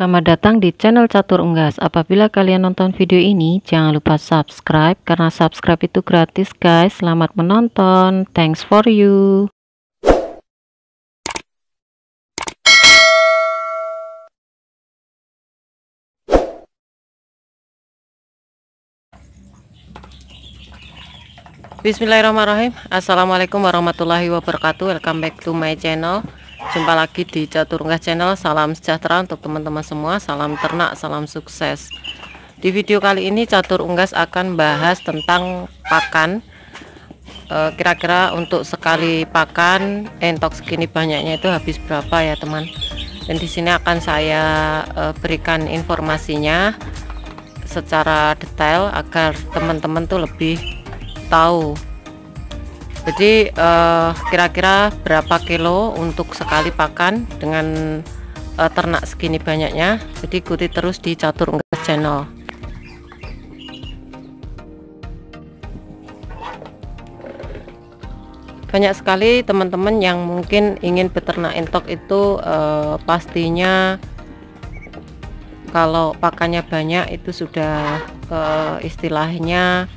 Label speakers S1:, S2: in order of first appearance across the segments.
S1: Selamat datang di channel Catur Unggas. Apabila kalian nonton video ini, jangan lupa subscribe karena subscribe itu gratis, guys. Selamat menonton. Thanks for you. Bismillahirrahmanirrahim Assalamualaikum warahmatullahi wabarakatuh Welcome back to my channel Jumpa lagi di Catur Unggas channel. Salam sejahtera untuk teman-teman semua. Salam ternak, salam sukses. Di video kali ini Catur Unggas akan bahas tentang pakan. E, Kira-kira untuk sekali pakan Entok segini banyaknya itu habis berapa ya teman? Dan di sini akan saya e, berikan informasinya Secara detail agar teman-teman tuh lebih tahu jadi eh, kira-kira uh, berapa kilo untuk sekali pakan dengan uh, ternak segini banyaknya? Jadi ikuti terus di catur unggas channel. Banyak sekali teman-teman yang mungkin ingin beternak entok itu uh, pastinya kalau pakannya banyak itu sudah uh, istilahnya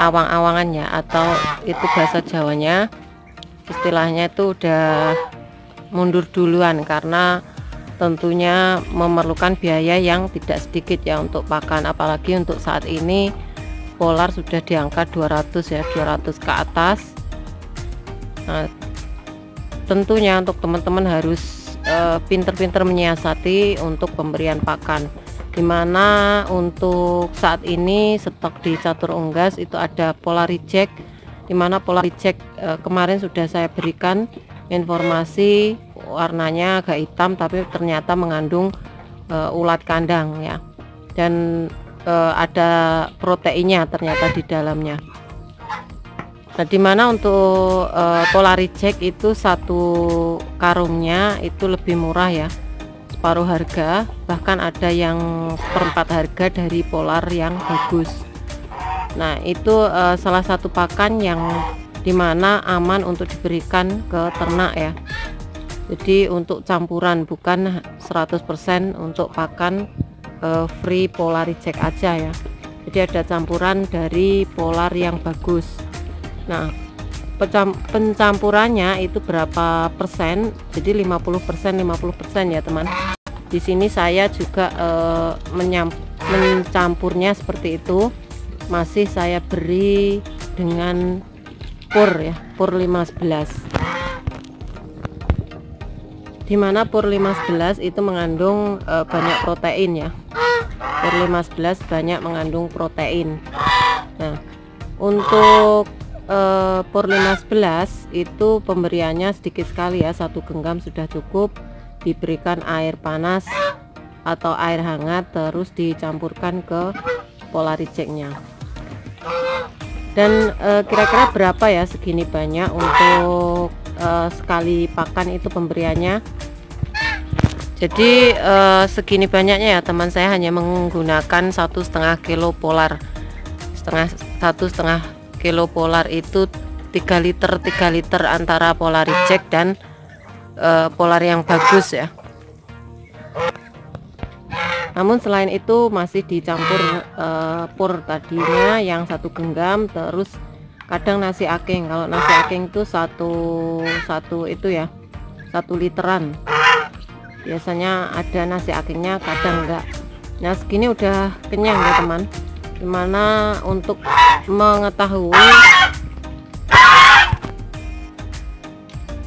S1: awang-awangannya atau itu bahasa Jawanya istilahnya itu udah mundur duluan karena tentunya memerlukan biaya yang tidak sedikit ya untuk pakan. Apalagi untuk saat ini polar sudah di angka 200 ya 200 ke atas. Nah, tentunya untuk teman-teman harus eh, pinter-pinter uh, menyiasati untuk pemberian pakan di mana untuk saat ini stok di catur unggas itu ada Polarijek di mana Polarijek e, kemarin sudah saya berikan informasi warnanya agak hitam tapi ternyata mengandung e, ulat kandang ya. Dan e, ada proteinnya ternyata di dalamnya. Nah di mana untuk e, Polarijek itu satu karungnya itu lebih murah ya separuh harga bahkan ada yang seperempat harga dari polar yang bagus. Nah itu uh, salah satu pakan yang di mana aman untuk diberikan ke ternak ya. Jadi untuk campuran bukan 100% untuk pakan uh, free polar reject aja ya. Jadi ada campuran dari polar yang bagus. Nah pencampurannya itu berapa persen? Jadi 50 persen 50 persen ya teman di sini saya juga uh, mencampurnya seperti itu. Masih saya beri dengan pur ya pur 511 di mana pur 511 itu mengandung uh, banyak protein ya. Pur 511 banyak mengandung protein. Nah untuk uh, pur 511 itu pemberiannya sedikit sekali ya satu genggam sudah cukup diberikan air panas atau air hangat terus dicampurkan ke polarijeknya dan eh, kira-kira e, berapa ya segini banyak untuk e, sekali pakan itu pemberiannya? Jadi e, segini banyaknya ya teman saya hanya menggunakan satu setengah kilo polar. Setengah satu setengah kilo polar itu 3 liter 3 liter antara polarijek dan uh, polar yang bagus ya. Namun selain itu masih dicampur uh, pur tadinya yang satu genggam terus kadang nasi aking kalau nasi aking itu satu satu itu ya satu literan. Biasanya ada nasi akingnya kadang enggak. Nah segini udah kenyang ya teman. Di mana untuk mengetahui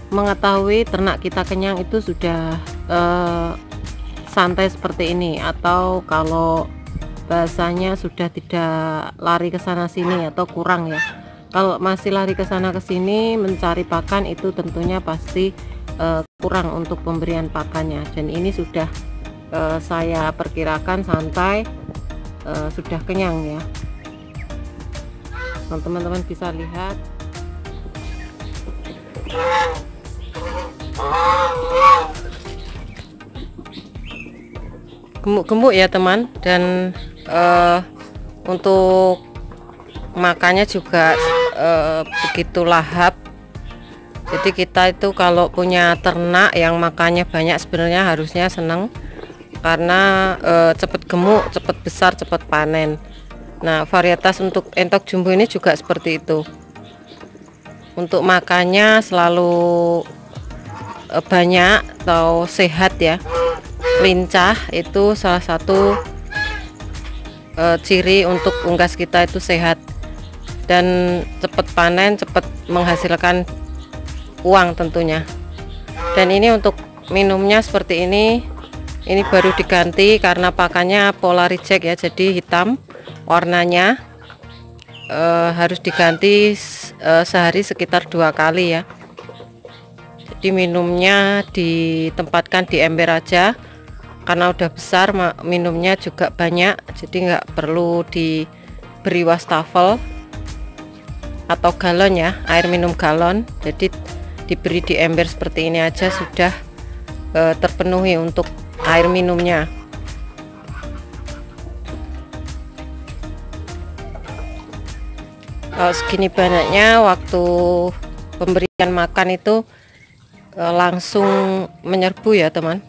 S1: mengetahui ternak kita kenyang itu sudah uh, santai seperti ini atau kalau bahasanya sudah tidak lari ke sana sini atau kurang ya. Kalau masih lari ke sana ke sini mencari pakan itu tentunya pasti uh, kurang untuk pemberian pakannya. Dan ini sudah uh, saya perkirakan santai uh, sudah kenyang ya. Teman-teman bisa lihat gemuk-gemuk ya teman. Dan uh, untuk makannya juga uh, begitu lahap. Jadi kita itu kalau punya ternak yang makannya banyak sebenarnya harusnya senang karena e, cepat gemuk cepat besar cepat panen. Nah varietas untuk entok jumbo ini juga seperti itu. Untuk makannya selalu banyak atau sehat ya. Lincah itu salah satu e, ciri untuk unggas kita itu sehat. Dan cepat panen cepat menghasilkan uang tentunya. Dan ini untuk minumnya seperti ini. Ini baru diganti karena pakannya pola reject ya jadi hitam warnanya. E, harus diganti e, sehari sekitar dua kali ya jadi minumnya ditempatkan di ember aja. Karena udah besar minumnya juga banyak jadi nggak perlu diberi wastafel atau galon ya air minum galon. Jadi diberi di ember seperti ini aja sudah e, terpenuhi untuk air minumnya. Kalau segini banyaknya waktu pemberian makan itu langsung menyerbu ya teman.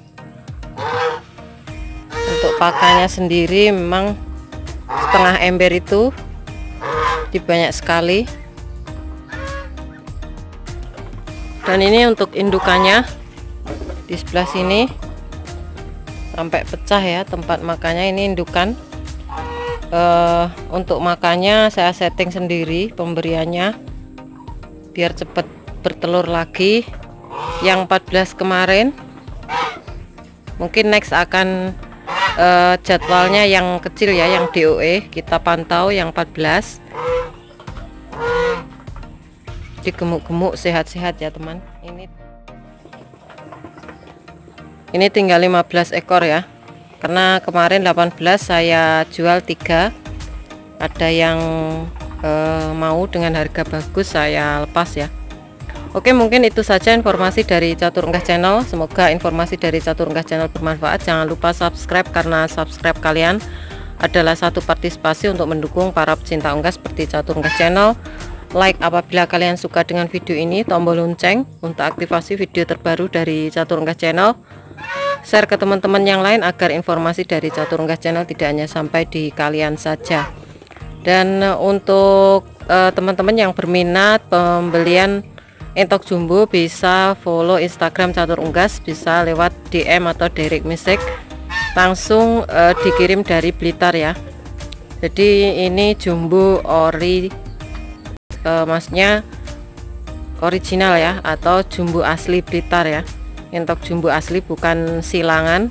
S1: Untuk pakannya sendiri memang setengah ember itu di banyak sekali. Dan ini untuk indukannya di sebelah sini. Sampai pecah ya tempat makannya. Ini indukan. Uh, untuk makannya saya setting sendiri pemberiannya biar cepat bertelur lagi yang 14 kemarin. Mungkin next akan uh, jadwalnya yang kecil ya yang DOE kita pantau yang 14 digemuk-gemuk sehat-sehat ya teman. Ini ini tinggal 15 ekor ya. Karena kemarin 18 saya jual tiga. Ada yang uh, mau dengan harga bagus saya lepas ya Oke mungkin itu saja informasi dari Catur Enggah Channel. Semoga informasi dari Catur Enggah Channel bermanfaat. Jangan lupa subscribe karena subscribe kalian adalah satu partisipasi untuk mendukung para pecinta unggas seperti Catur Enggah Channel. Like apabila kalian suka dengan video ini Tombol lonceng untuk aktivasi video terbaru dari Catur Enggah Channel. Share ke teman-teman yang lain agar informasi dari Catur Enggah Channel tidak hanya sampai di kalian saja. Dan untuk eh, teman-teman uh, yang berminat pembelian entok jumbo bisa follow instagram catur unggas bisa lewat DM atau direct message. Langsung uh, dikirim dari Blitar ya. Jadi ini jumbo ori uh, maksudnya original ya atau jumbo asli Blitar ya. Entok jumbo asli bukan silangan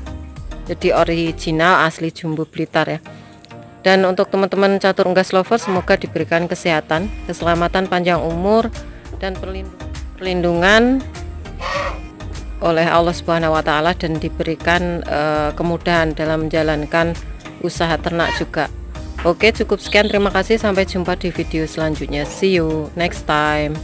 S1: jadi original asli jumbo Blitar ya. Dan untuk teman-teman catur unggas lover semoga diberikan kesehatan keselamatan panjang umur dan perlindungan perlindungan oleh Allah Subhanahu wa taala dan diberikan uh, kemudahan dalam menjalankan usaha ternak juga. Oke, cukup sekian. Terima kasih. Sampai jumpa di video selanjutnya. See you next time.